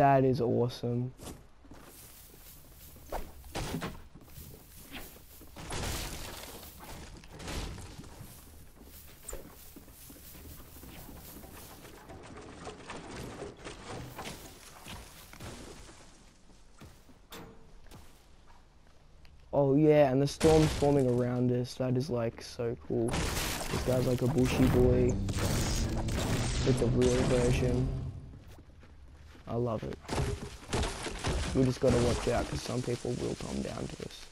That is awesome. Oh yeah, and the storm's forming around us. That is like so cool. This guy's like a bushy boy with the real version. I love it. We just gotta watch out because some people will come down to us.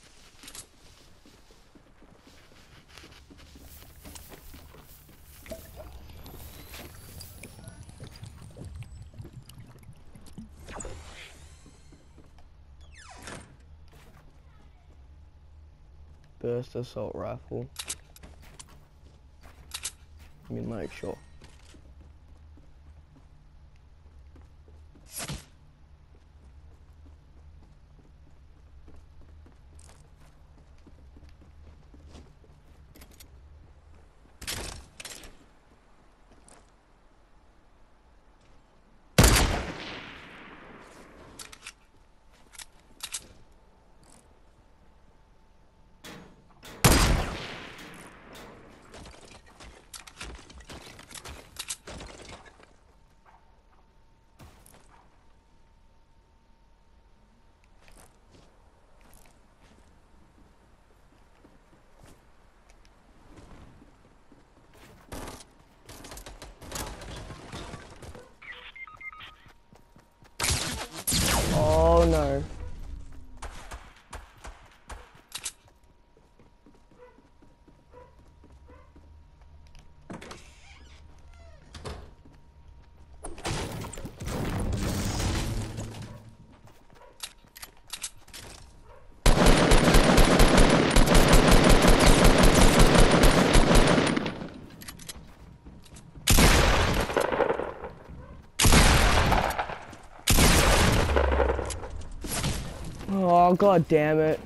Burst assault rifle. Let me Oh no. Oh god damn it.